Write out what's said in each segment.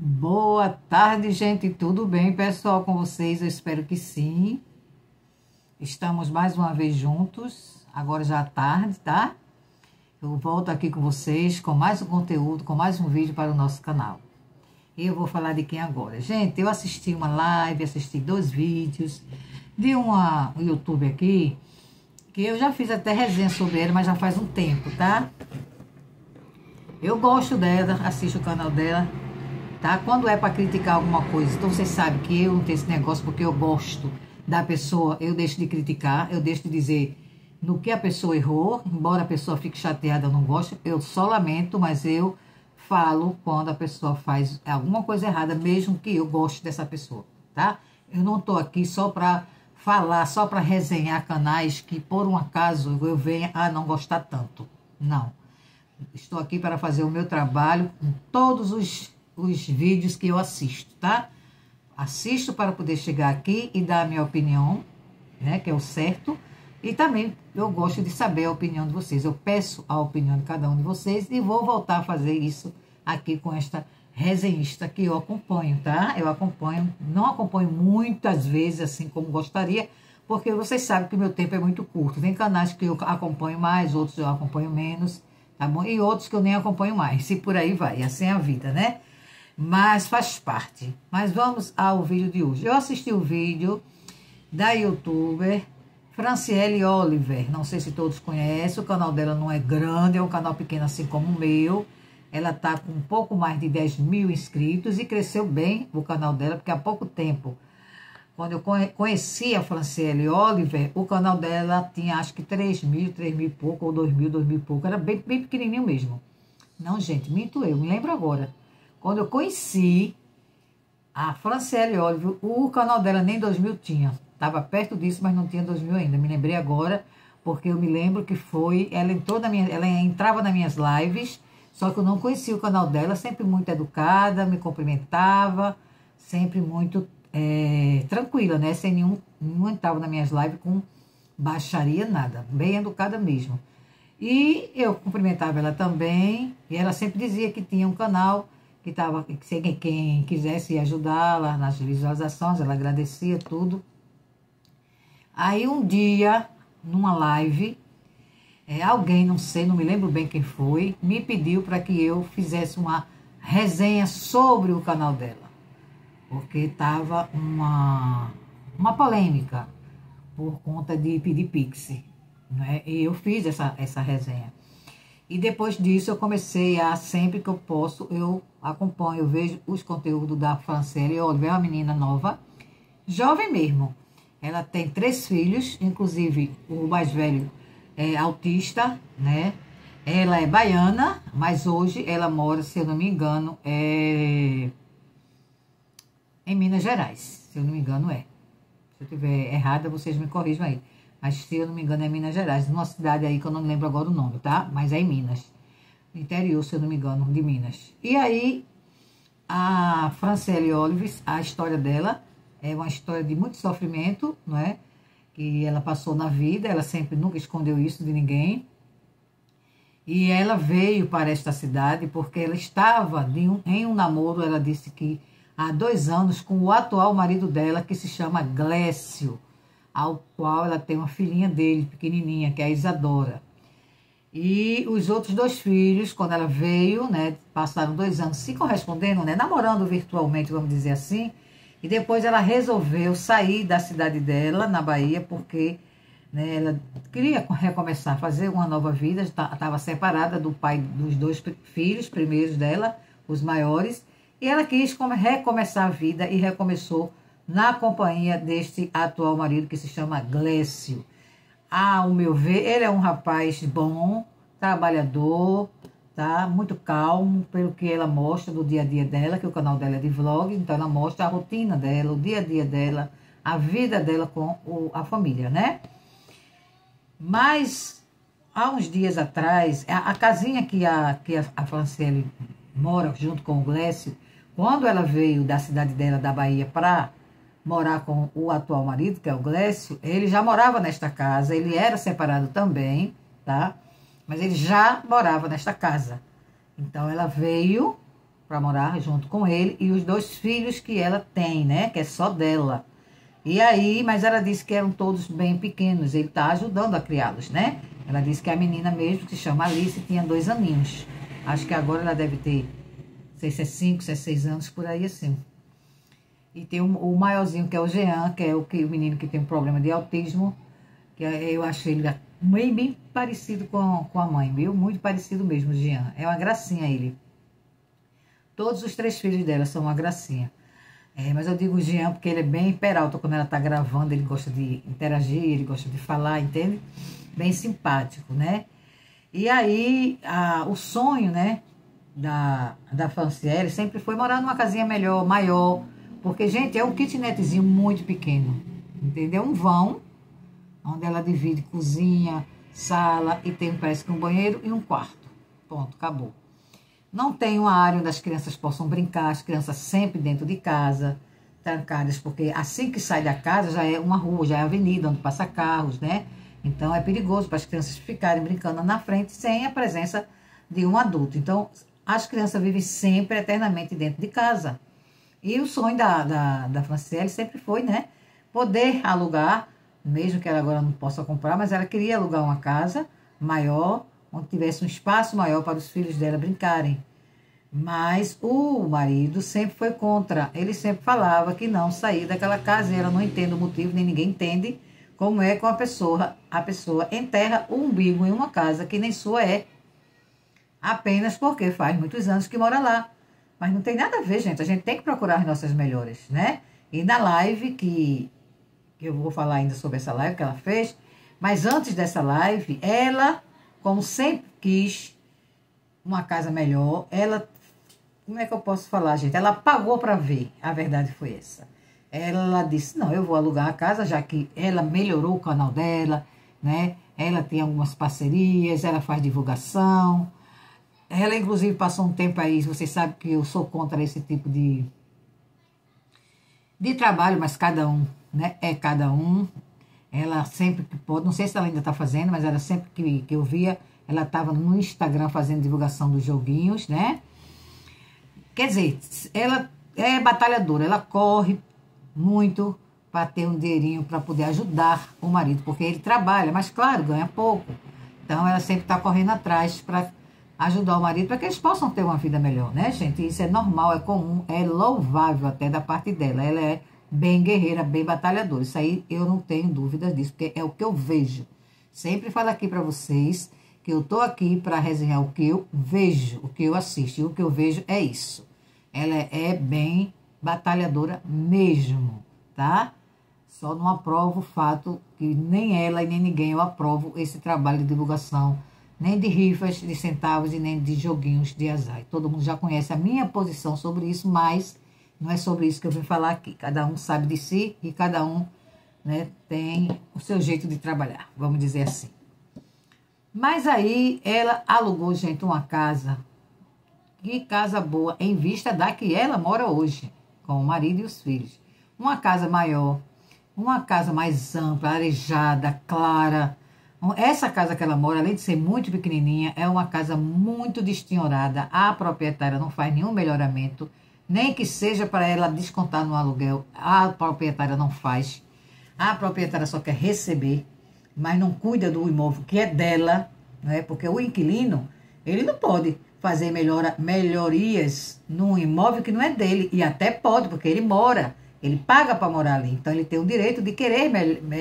Boa tarde, gente. Tudo bem, pessoal, com vocês? Eu espero que sim. Estamos mais uma vez juntos, agora já à tarde, tá? Eu volto aqui com vocês com mais um conteúdo, com mais um vídeo para o nosso canal. Eu vou falar de quem agora? Gente, eu assisti uma live, assisti dois vídeos de uma, um YouTube aqui, que eu já fiz até resenha sobre ele, mas já faz um tempo, tá? Eu gosto dela, assisto o canal dela, tá? Quando é para criticar alguma coisa, então vocês sabem que eu não tenho esse negócio porque eu gosto da pessoa, eu deixo de criticar, eu deixo de dizer no que a pessoa errou, embora a pessoa fique chateada, eu não gosto, eu só lamento, mas eu falo quando a pessoa faz alguma coisa errada, mesmo que eu goste dessa pessoa, tá? Eu não tô aqui só para falar, só para resenhar canais que por um acaso eu venha a não gostar tanto. Não. Estou aqui para fazer o meu trabalho com todos os, os vídeos que eu assisto, tá? Assisto para poder chegar aqui e dar a minha opinião, né? Que é o certo. E também eu gosto de saber a opinião de vocês. Eu peço a opinião de cada um de vocês e vou voltar a fazer isso aqui com esta resenhista que eu acompanho, tá? Eu acompanho, não acompanho muitas vezes assim como gostaria, porque vocês sabem que o meu tempo é muito curto. Tem canais que eu acompanho mais, outros eu acompanho menos tá bom? E outros que eu nem acompanho mais, e por aí vai, assim é a vida, né? Mas faz parte. Mas vamos ao vídeo de hoje. Eu assisti o vídeo da youtuber Franciele Oliver, não sei se todos conhecem, o canal dela não é grande, é um canal pequeno assim como o meu, ela tá com um pouco mais de 10 mil inscritos e cresceu bem o canal dela, porque há pouco tempo quando eu conheci a Franciele Oliver, o canal dela tinha acho que 3 mil, 3 mil e pouco, ou 2 mil, 2 mil e pouco. Era bem, bem pequenininho mesmo. Não, gente, minto eu, me lembro agora. Quando eu conheci a Franciele Oliver, o canal dela nem 2 mil tinha. Estava perto disso, mas não tinha 2 mil ainda. Me lembrei agora, porque eu me lembro que foi. Ela entrou na minha. Ela entrava nas minhas lives, só que eu não conhecia o canal dela, sempre muito educada, me cumprimentava, sempre muito é, tranquila, né? Sem nenhum. Não entrava nas minhas lives com baixaria, nada. Bem educada mesmo. E eu cumprimentava ela também. E ela sempre dizia que tinha um canal que estava. Que quem quisesse ajudá-la nas visualizações, ela agradecia tudo. Aí um dia, numa live, é, alguém, não sei, não me lembro bem quem foi, me pediu para que eu fizesse uma resenha sobre o canal dela porque estava uma, uma polêmica por conta de pedir pix. Né? E eu fiz essa, essa resenha. E depois disso eu comecei a, sempre que eu posso, eu acompanho, eu vejo os conteúdos da Franciele Oliveira, uma menina nova, jovem mesmo. Ela tem três filhos, inclusive o mais velho é autista, né? Ela é baiana, mas hoje ela mora, se eu não me engano, é em Minas Gerais, se eu não me engano é. Se eu estiver errada, vocês me corrijam aí. Mas se eu não me engano é Minas Gerais, numa cidade aí que eu não lembro agora o nome, tá? Mas é em Minas. Interior, se eu não me engano, de Minas. E aí, a Franciele Olives, a história dela é uma história de muito sofrimento, não é? Que ela passou na vida, ela sempre nunca escondeu isso de ninguém. E ela veio para esta cidade porque ela estava um, em um namoro, ela disse que há dois anos com o atual marido dela, que se chama Glécio, ao qual ela tem uma filhinha dele, pequenininha, que é a Isadora. E os outros dois filhos, quando ela veio, né, passaram dois anos se correspondendo, né, namorando virtualmente, vamos dizer assim, e depois ela resolveu sair da cidade dela, na Bahia, porque né, ela queria recomeçar, fazer uma nova vida, estava separada do pai dos dois filhos primeiros dela, os maiores, e ela quis recomeçar a vida e recomeçou na companhia deste atual marido que se chama Glécio. Ao meu ver, ele é um rapaz bom, trabalhador, tá? Muito calmo, pelo que ela mostra do dia a dia dela, que o canal dela é de vlog, então ela mostra a rotina dela, o dia a dia dela, a vida dela com o, a família, né? Mas há uns dias atrás, a, a casinha que a, que a, a Franciele mora junto com o Glécio, quando ela veio da cidade dela, da Bahia, para morar com o atual marido, que é o Glécio, ele já morava nesta casa, ele era separado também, tá? Mas ele já morava nesta casa. Então ela veio para morar junto com ele e os dois filhos que ela tem, né? Que é só dela. E aí, mas ela disse que eram todos bem pequenos, ele está ajudando a criá-los, né? Ela disse que a menina mesmo, que se chama Alice, tinha dois aninhos. Acho que agora ela deve ter, sei se é cinco, se é seis anos, por aí assim. E tem o, maiorzinho, que é o Jean, que é o, que, o menino que tem um problema de autismo, que eu achei ele bem, bem parecido com, com a mãe, viu? Muito parecido mesmo, Jean. É uma gracinha ele. Todos os três filhos dela são uma gracinha. É, mas eu digo Jean porque ele é bem peralta quando ela está gravando, ele gosta de interagir, ele gosta de falar, entende? Bem simpático, né? E aí, a, o sonho, né, da, da Franciele sempre foi morar numa casinha melhor, maior, porque, gente, é um kitnetzinho muito pequeno, entendeu? Um vão, onde ela divide cozinha, sala e tem, parece que um banheiro e um quarto. Ponto, acabou. Não tem uma área onde as crianças possam brincar, as crianças sempre dentro de casa, trancadas, porque assim que sai da casa já é uma rua, já é avenida onde passa carros, né? Então é perigoso para as crianças ficarem brincando na frente sem a presença de um adulto. Então as crianças vivem sempre eternamente dentro de casa. E o sonho da, da, da Franciele sempre foi, né? Poder alugar, mesmo que ela agora não possa comprar, mas ela queria alugar uma casa maior onde tivesse um espaço maior para os filhos dela brincarem. Mas o marido sempre foi contra. Ele sempre falava que não sair daquela casa. E ela não entende o motivo, nem ninguém entende como é com a pessoa. A pessoa enterra o umbigo em uma casa que nem sua é. Apenas porque faz muitos anos que mora lá. Mas não tem nada a ver, gente. A gente tem que procurar as nossas melhores, né? E na live que, eu vou falar ainda sobre essa live que ela fez. Mas antes dessa live, ela como sempre quis uma casa melhor, ela, como é que eu posso falar, gente? Ela pagou para ver, a verdade foi essa. Ela disse: Não, eu vou alugar a casa, já que ela melhorou o canal dela, né? Ela tem algumas parcerias, ela faz divulgação. Ela, inclusive, passou um tempo aí, vocês sabem que eu sou contra esse tipo de, de trabalho, mas cada um, né? É cada um. Ela sempre que pode, não sei se ela ainda está fazendo, mas ela sempre que, que eu via, ela estava no Instagram fazendo divulgação dos joguinhos, né? Quer dizer, ela é batalhadora, ela corre muito para ter um dinheirinho para poder ajudar o marido, porque ele trabalha, mas claro, ganha pouco. Então ela sempre está correndo atrás para ajudar o marido para que eles possam ter uma vida melhor, né, gente? Isso é normal, é comum, é louvável até da parte dela. Ela é bem guerreira, bem batalhadora. Isso aí eu não tenho dúvidas disso, porque é o que eu vejo. Sempre falo aqui para vocês que eu tô aqui para resenhar o que eu vejo, o que eu assisto. E o que eu vejo é isso. Ela é bem batalhadora mesmo, tá? Só não aprovo o fato que nem ela e nem ninguém eu aprovo esse trabalho de divulgação, nem de rifas de centavos e nem de joguinhos de azar. Todo mundo já conhece a minha posição sobre isso, mas não é sobre isso que eu vim falar aqui. Cada um sabe de si e cada um né, tem o seu jeito de trabalhar, vamos dizer assim. Mas aí ela alugou, gente, uma casa. Que casa boa, em vista da que ela mora hoje, com o marido e os filhos. Uma casa maior, uma casa mais ampla, arejada, clara. Essa casa que ela mora, além de ser muito pequenininha, é uma casa muito destinhorada. A proprietária não faz nenhum melhoramento nem que seja para ela descontar no aluguel. A proprietária não faz. A proprietária só quer receber, mas não cuida do imóvel que é dela, né? porque o inquilino ele não pode fazer melhora, melhorias num imóvel que não é dele. E até pode, porque ele mora, ele paga para morar ali. Então ele tem o direito de querer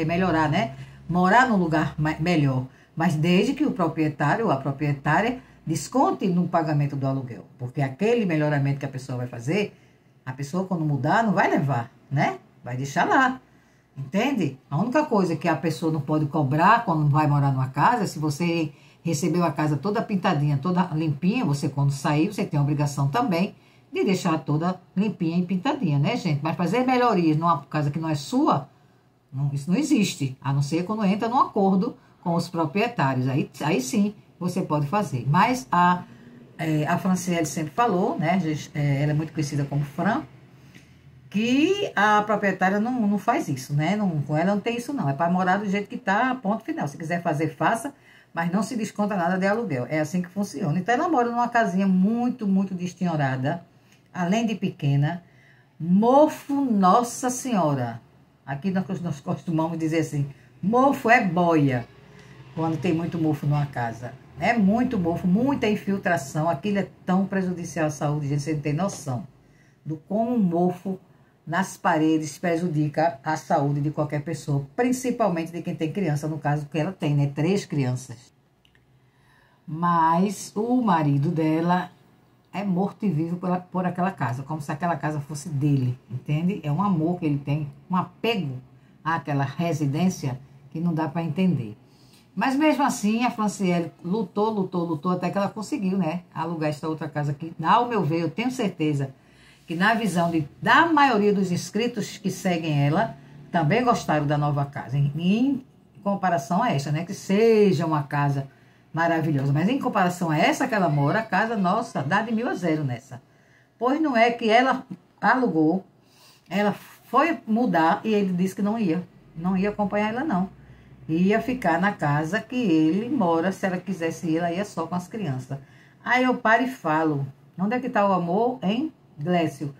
melhorar, né? Morar num lugar melhor. Mas desde que o proprietário ou a proprietária desconte no pagamento do aluguel, porque aquele melhoramento que a pessoa vai fazer, a pessoa quando mudar não vai levar, né? Vai deixar lá. Entende? A única coisa que a pessoa não pode cobrar quando vai morar numa casa, se você recebeu a casa toda pintadinha, toda limpinha, você quando sair, você tem a obrigação também de deixar toda limpinha e pintadinha, né, gente? Mas fazer melhorias numa casa que não é sua, não, isso não existe, a não ser quando entra num acordo com os proprietários. Aí, aí sim, você pode fazer. Mas a, é, a Franciele sempre falou, né? É, ela é muito conhecida como Fran, que a proprietária não, não faz isso, né? Não, com ela não tem isso, não. É para morar do jeito que tá, ponto final. Se quiser fazer, faça, mas não se desconta nada de aluguel. É assim que funciona. Então ela mora numa casinha muito, muito destinhorada. além de pequena, mofo Nossa Senhora. Aqui nós, nós costumamos dizer assim, mofo é boia, quando tem muito mofo numa casa. É muito mofo, muita infiltração. Aquilo é tão prejudicial à saúde, gente, você não tem noção do como o mofo nas paredes prejudica a saúde de qualquer pessoa, principalmente de quem tem criança, no caso que ela tem, né? Três crianças. Mas o marido dela é morto e vivo por, por aquela casa, como se aquela casa fosse dele, entende? É um amor que ele tem, um apego àquela residência que não dá para entender. Mas mesmo assim, a Franciele lutou, lutou, lutou até que ela conseguiu, né? Alugar esta outra casa aqui. Ao meu ver, eu tenho certeza que na visão de, da maioria dos inscritos que seguem ela, também gostaram da nova casa. Em, em comparação a esta, né? Que seja uma casa maravilhosa. Mas em comparação a essa que ela mora, a casa, nossa, dá de mil a zero nessa. Pois não é que ela alugou, ela foi mudar e ele disse que não ia. Não ia acompanhar ela, não. Ia ficar na casa que ele mora. Se ela quisesse ir, ela ia só com as crianças. Aí eu paro e falo: onde é que está o amor, hein? Glécio,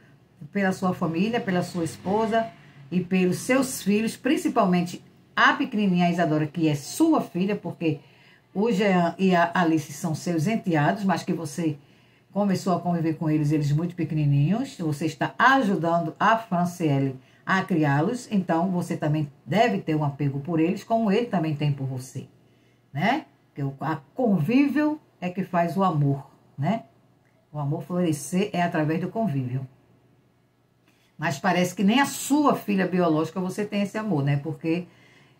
pela sua família, pela sua esposa e pelos seus filhos, principalmente a pequenininha Isadora, que é sua filha, porque o Jean e a Alice são seus enteados, mas que você começou a conviver com eles, eles muito pequenininhos, você está ajudando a Franciele a criá-los, então você também deve ter um apego por eles, como ele também tem por você, né? Que a convívio é que faz o amor, né? O amor florescer é através do convívio. Mas parece que nem a sua filha biológica você tem esse amor, né? Porque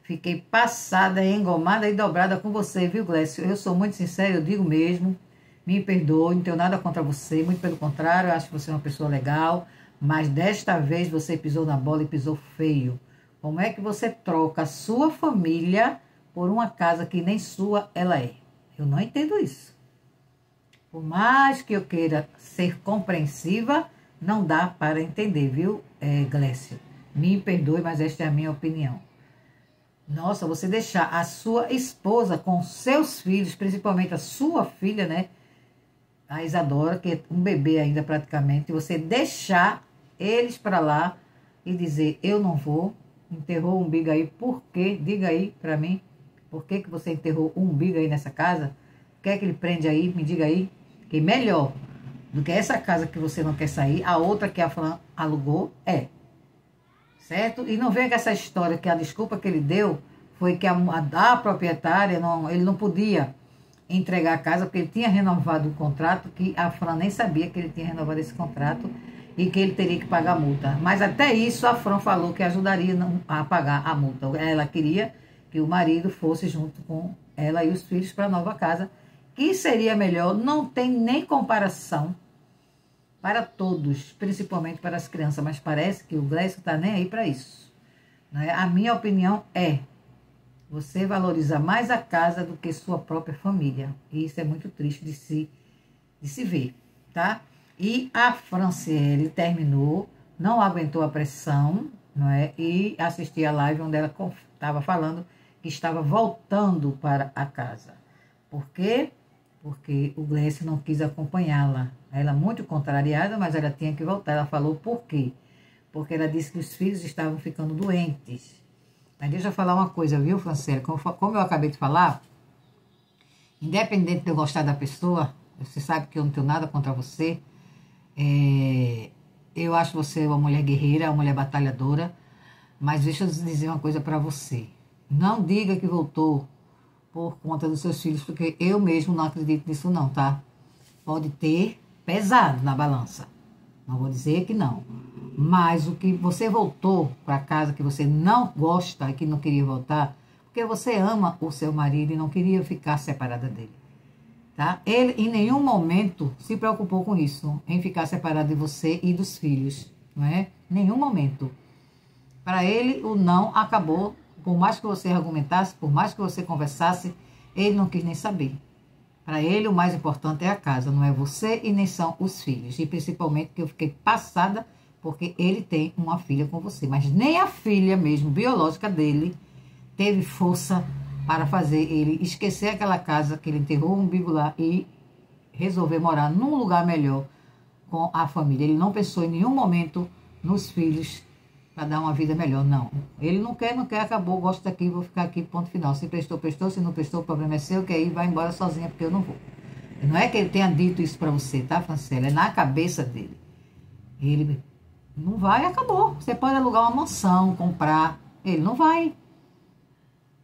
fiquei passada, engomada e dobrada com você, viu, Glécio? Eu sou muito sincera, eu digo mesmo. Me perdoe, não tenho nada contra você, muito pelo contrário, eu acho que você é uma pessoa legal, mas desta vez você pisou na bola e pisou feio. Como é que você troca sua família por uma casa que nem sua ela é? Eu não entendo isso. Por mais que eu queira ser compreensiva, não dá para entender, viu, é, Glécio? Me perdoe, mas esta é a minha opinião. Nossa, você deixar a sua esposa com seus filhos, principalmente a sua filha, né? A Isadora, que é um bebê ainda praticamente, você deixar eles para lá e dizer: Eu não vou, enterrou o umbigo aí, por quê? Diga aí para mim, por que, que você enterrou o umbigo aí nessa casa? Quer que ele prende aí? Me diga aí que melhor do que essa casa que você não quer sair, a outra que a Fran alugou é. Certo? E não venha com essa história que a desculpa que ele deu foi que a, a, a proprietária, não, ele não podia entregar a casa porque ele tinha renovado o contrato, que a Fran nem sabia que ele tinha renovado esse contrato e que ele teria que pagar a multa. Mas até isso a Fran falou que ajudaria a pagar a multa. Ela queria que o marido fosse junto com ela e os filhos para a nova casa que seria melhor, não tem nem comparação para todos, principalmente para as crianças, mas parece que o Glécio está nem aí para isso. Né? A minha opinião é você valoriza mais a casa do que sua própria família. E isso é muito triste de se, de se ver, tá? E a Franciele terminou, não aguentou a pressão, não é? E assistiu a live onde ela estava falando que estava voltando para a casa. Por quê? Porque o Glécio não quis acompanhá-la. Ela muito contrariada, mas ela tinha que voltar. Ela falou por quê? Porque ela disse que os filhos estavam ficando doentes. Mas deixa eu falar uma coisa, viu, Francela? Como, como eu acabei de falar, independente de eu gostar da pessoa, você sabe que eu não tenho nada contra você. É, eu acho você uma mulher guerreira, uma mulher batalhadora. Mas deixa eu dizer uma coisa para você. Não diga que voltou por conta dos seus filhos, porque eu mesmo não acredito nisso não, tá? Pode ter pesado na balança. Não vou dizer que não. Mas o que você voltou para casa que você não gosta e que não queria voltar, porque você ama o seu marido e não queria ficar separada dele. Tá? Ele em nenhum momento se preocupou com isso, em ficar separado de você e dos filhos, não é? Nenhum momento. Para ele, o não acabou por mais que você argumentasse, por mais que você conversasse, ele não quis nem saber. Para ele, o mais importante é a casa, não é você e nem são os filhos. E principalmente que eu fiquei passada porque ele tem uma filha com você. Mas nem a filha mesmo, biológica dele, teve força para fazer ele esquecer aquela casa que ele enterrou o umbigo lá e resolver morar num lugar melhor com a família. Ele não pensou em nenhum momento nos filhos para dar uma vida melhor. Não. Ele não quer, não quer, acabou, gosto daqui, vou ficar aqui, ponto final. Se prestou, prestou, se não prestou, o problema é seu, quer ir, vai embora sozinha, porque eu não vou. Não é que ele tenha dito isso para você, tá, Francela? É na cabeça dele. Ele não vai, acabou. Você pode alugar uma mansão, comprar. Ele não vai.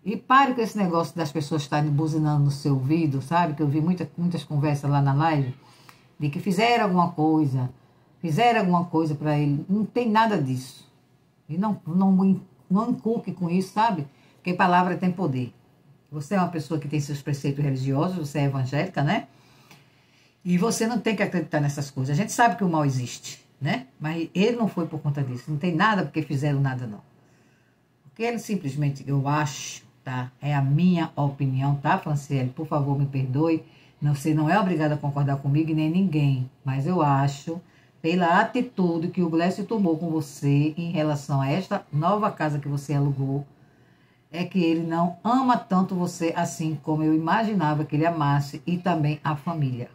E pare com esse negócio das pessoas estarem buzinando no seu ouvido, sabe? Que eu vi muita, muitas conversas lá na live de que fizeram alguma coisa, fizeram alguma coisa para ele. Não tem nada disso. E não, não, não inculque com isso, sabe? Porque palavra tem poder. Você é uma pessoa que tem seus preceitos religiosos, você é evangélica, né? E você não tem que acreditar nessas coisas. A gente sabe que o mal existe, né? Mas ele não foi por conta disso. Não tem nada porque fizeram nada, não. Porque ele simplesmente, eu acho, tá? É a minha opinião, tá, Franciele? Por favor, me perdoe. Você não é obrigado a concordar comigo nem ninguém. Mas eu acho, pela atitude que o Glécio tomou com você em relação a esta nova casa que você alugou, é que ele não ama tanto você assim como eu imaginava que ele amasse e também a família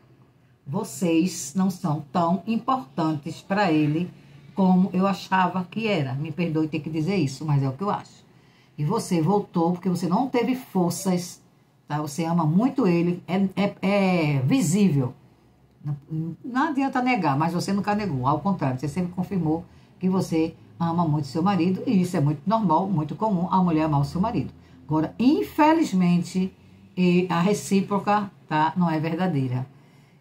vocês não são tão importantes para ele como eu achava que era. Me perdoe ter que dizer isso, mas é o que eu acho. E você voltou porque você não teve forças, tá? Você ama muito ele, é, é, é visível. Não, adianta negar, mas você nunca negou. Ao contrário, você sempre confirmou que você ama muito seu marido e isso é muito normal, muito comum a mulher amar o seu marido. Agora, infelizmente, a recíproca tá, não é verdadeira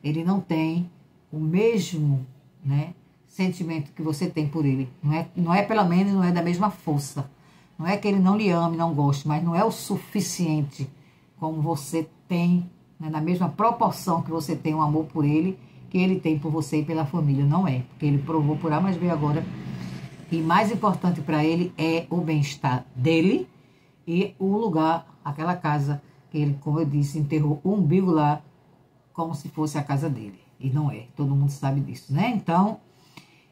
ele não tem o mesmo né, sentimento que você tem por ele. Não é, não é pelo menos, não é da mesma força. Não é que ele não lhe ame, não goste, mas não é o suficiente como você tem, né, na mesma proporção que você tem um amor por ele, que ele tem por você e pela família. Não é, porque ele provou por A mais B agora. E mais importante para ele é o bem-estar dele e o lugar, aquela casa que ele, como eu disse, enterrou o umbigo lá como se fosse a casa dele. E não é, todo mundo sabe disso, né? Então,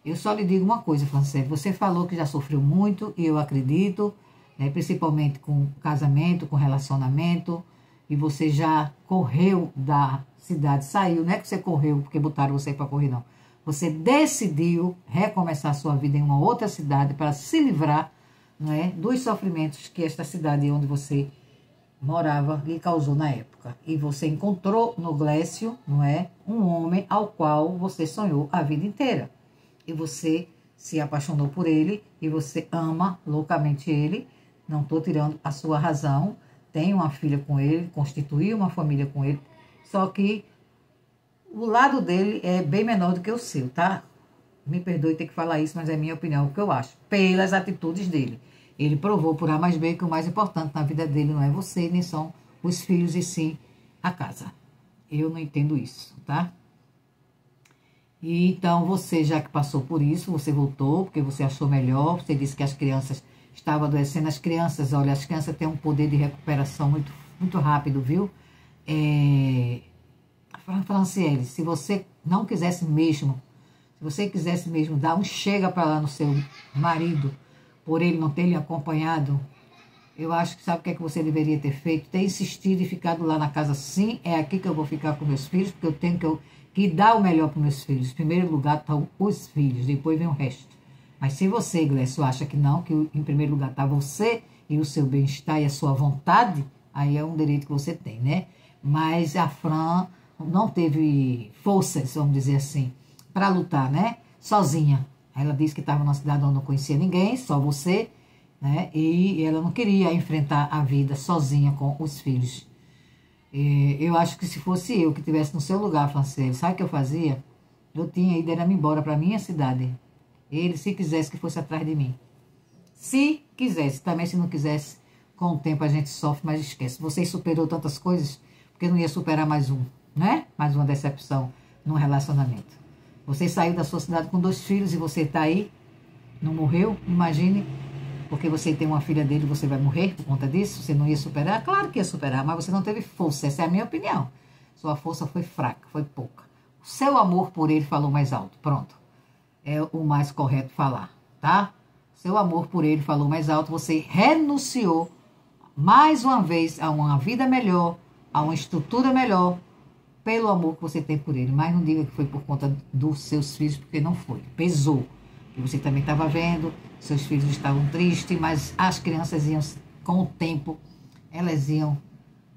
eu só lhe digo uma coisa, Francês. Você falou que já sofreu muito, e eu acredito, né, principalmente com casamento, com relacionamento, e você já correu da cidade, saiu, não é que você correu porque botaram você para correr, não. Você decidiu recomeçar sua vida em uma outra cidade para se livrar não é, dos sofrimentos que esta cidade onde você morava lhe causou na época. E você encontrou no Glécio, não é, um homem ao qual você sonhou a vida inteira. E você se apaixonou por ele e você ama loucamente ele. Não estou tirando a sua razão. Tem uma filha com ele, constituiu uma família com ele. Só que o lado dele é bem menor do que o seu, tá? Me perdoe ter que falar isso, mas é minha opinião, o que eu acho, pelas atitudes dele. Ele provou por A mais B que o mais importante na vida dele não é você, nem são os filhos, e sim a casa. Eu não entendo isso, tá? E então você, já que passou por isso, você voltou porque você achou melhor, você disse que as crianças estavam adoecendo. As crianças, olha, as crianças têm um poder de recuperação muito, muito rápido, viu? É... Franciele, se você não quisesse mesmo, se você quisesse mesmo dar um chega para lá no seu marido, por ele não ter lhe acompanhado, eu acho que sabe o que é que você deveria ter feito? Ter insistido e ficado lá na casa. Sim, é aqui que eu vou ficar com meus filhos, porque eu tenho que, eu, que dar o melhor para meus filhos. Em primeiro lugar estão os filhos, depois vem o resto. Mas se você, Glécio, acha que não, que em primeiro lugar está você e o seu bem-estar e a sua vontade, aí é um direito que você tem, né? Mas a Fran não teve forças, vamos dizer assim, para lutar, né? Sozinha. Ela disse que estava numa cidade onde não conhecia ninguém, só você, né? E ela não queria enfrentar a vida sozinha com os filhos. E eu acho que se fosse eu que estivesse no seu lugar, Francês, sabe o que eu fazia? Eu tinha ido ele me embora para minha cidade. Ele, se quisesse que fosse atrás de mim. Se quisesse, também se não quisesse, com o tempo a gente sofre, mas esquece. Você superou tantas coisas, porque não ia superar mais um, né? Mais uma decepção num relacionamento. Você saiu da sua cidade com dois filhos e você está aí, não morreu? Imagine, porque você tem uma filha dele, você vai morrer por conta disso? Você não ia superar? Claro que ia superar, mas você não teve força. Essa é a minha opinião. Sua força foi fraca, foi pouca. O seu amor por ele falou mais alto. Pronto. É o mais correto falar, tá? Seu amor por ele falou mais alto. Você renunciou mais uma vez a uma vida melhor, a uma estrutura melhor, pelo amor que você tem por ele. Mas não diga que foi por conta dos seus filhos, porque não foi. Pesou. E você também estava vendo, seus filhos estavam tristes, mas as crianças iam, com o tempo, elas iam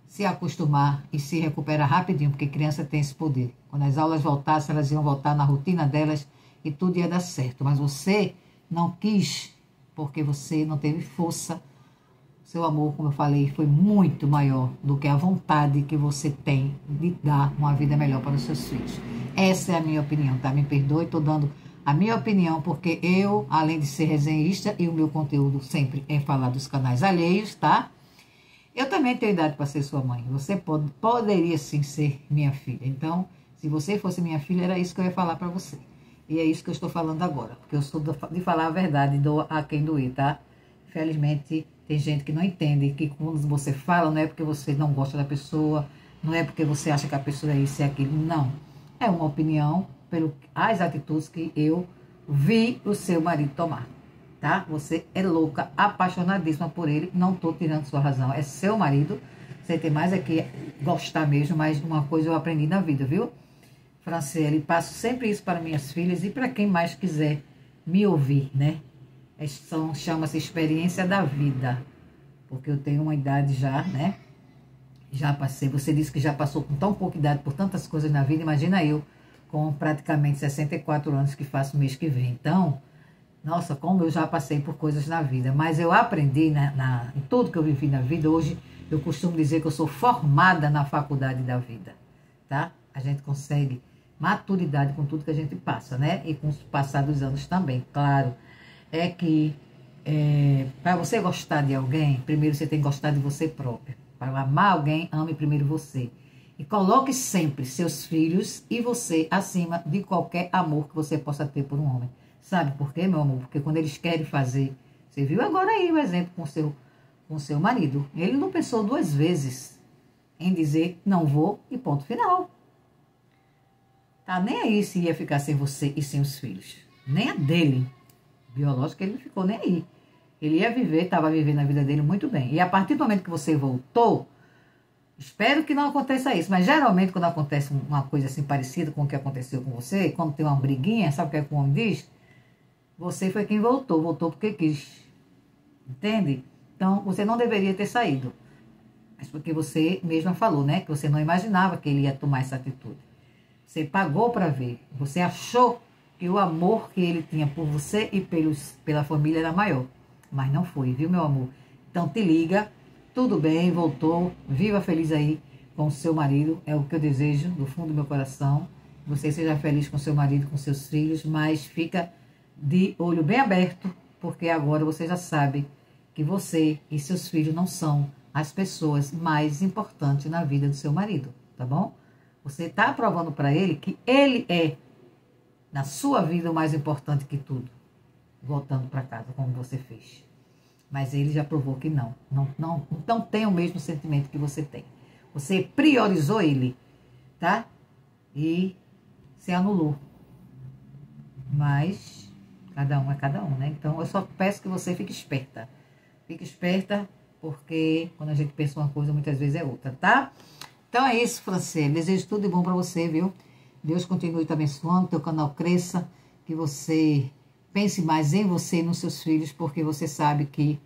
se acostumar e se recuperar rapidinho, porque criança tem esse poder. Quando as aulas voltassem, elas iam voltar na rotina delas e tudo ia dar certo. Mas você não quis, porque você não teve força seu amor, como eu falei, foi muito maior do que a vontade que você tem de dar uma vida melhor para os seus filhos. Essa é a minha opinião, tá? Me perdoe, estou dando a minha opinião, porque eu, além de ser resenhista, e o meu conteúdo sempre é falar dos canais alheios, tá? Eu também tenho idade para ser sua mãe. Você pode, poderia sim ser minha filha. Então, se você fosse minha filha, era isso que eu ia falar para você. E é isso que eu estou falando agora, porque eu sou de falar a verdade, do a quem doer, tá? Felizmente, tem gente que não entende que quando você fala, não é porque você não gosta da pessoa, não é porque você acha que a pessoa é isso e aquilo. Não. É uma opinião pelas atitudes que eu vi o seu marido tomar. Tá? Você é louca, apaixonadíssima por ele. Não estou tirando sua razão. É seu marido. Você tem mais é que gostar mesmo, mas uma coisa eu aprendi na vida, viu? Franciele, passo sempre isso para minhas filhas e para quem mais quiser me ouvir, né? são, chama-se experiência da vida, porque eu tenho uma idade já, né? Já passei, você disse que já passou com tão pouca idade por tantas coisas na vida, imagina eu com praticamente 64 anos que faço mês que vem. Então, nossa, como eu já passei por coisas na vida, mas eu aprendi na, na, em tudo que eu vivi na vida. Hoje eu costumo dizer que eu sou formada na faculdade da vida, tá? A gente consegue maturidade com tudo que a gente passa, né? E com os passados anos também, claro é que é, para você gostar de alguém, primeiro você tem que gostar de você próprio. Para amar alguém, ame primeiro você. E coloque sempre seus filhos e você acima de qualquer amor que você possa ter por um homem. Sabe por quê, meu amor? Porque quando eles querem fazer. Você viu agora aí o exemplo com seu, com seu marido. Ele não pensou duas vezes em dizer não vou e ponto final. Tá nem aí se ia ficar sem você e sem os filhos. Nem a dele biológica, ele não ficou nem aí. Ele ia viver, estava vivendo a vida dele muito bem. E a partir do momento que você voltou, espero que não aconteça isso, mas geralmente quando acontece uma coisa assim parecida com o que aconteceu com você, quando tem uma briguinha, sabe o que, é que o homem diz? Você foi quem voltou, voltou porque quis. Entende? Então, você não deveria ter saído. Mas porque você mesma falou, né? Que você não imaginava que ele ia tomar essa atitude. Você pagou para ver. Você achou que o amor que ele tinha por você e pelos, pela família era maior. Mas não foi, viu, meu amor? Então te liga, tudo bem, voltou, viva feliz aí com seu marido, é o que eu desejo do fundo do meu coração. Você seja feliz com seu marido, com seus filhos, mas fica de olho bem aberto, porque agora você já sabe que você e seus filhos não são as pessoas mais importantes na vida do seu marido, tá bom? Você está provando para ele que ele é na sua vida o mais importante que tudo, voltando para casa como você fez. Mas ele já provou que não, não, não, não tem o mesmo sentimento que você tem. Você priorizou ele, tá? E se anulou. Mas cada um é cada um, né? Então eu só peço que você fique esperta. Fique esperta, porque quando a gente pensa uma coisa, muitas vezes é outra, tá? Então é isso, Francês. Desejo tudo de bom para você, viu? Deus continue te abençoando, teu canal cresça, que você pense mais em você e nos seus filhos, porque você sabe que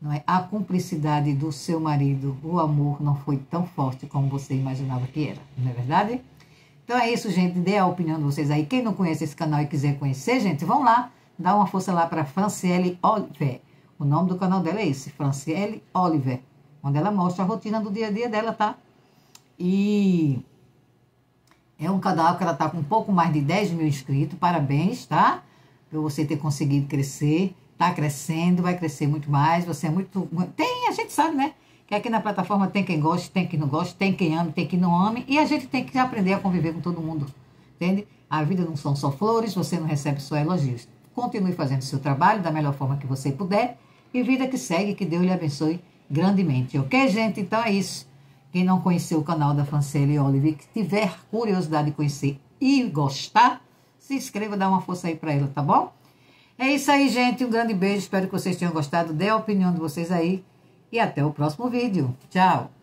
não é a cumplicidade do seu marido, o amor não foi tão forte como você imaginava que era, não é verdade? Então é isso, gente. Dê a opinião de vocês aí. Quem não conhece esse canal e quiser conhecer, gente, vão lá, dá uma força lá para Franciele Oliver. O nome do canal dela é esse, Franciele Oliver, onde ela mostra a rotina do dia a dia dela, tá? E é um canal que ela está com um pouco mais de 10 mil inscritos. Parabéns, tá? Por você ter conseguido crescer. Está crescendo, vai crescer muito mais. Você é muito. Tem, a gente sabe, né? Que aqui na plataforma tem quem goste, tem quem não goste, tem quem ame, tem quem não ame. E a gente tem que aprender a conviver com todo mundo. Entende? A vida não são só flores, você não recebe só elogios. Continue fazendo seu trabalho da melhor forma que você puder. E vida que segue, que Deus lhe abençoe grandemente. Ok, gente? Então é isso. Quem não conheceu o canal da Francelle Olive, que tiver curiosidade de conhecer e gostar, se inscreva, dá uma força aí para ela, tá bom? É isso aí, gente. Um grande beijo. Espero que vocês tenham gostado. Dê a opinião de vocês aí. E até o próximo vídeo. Tchau!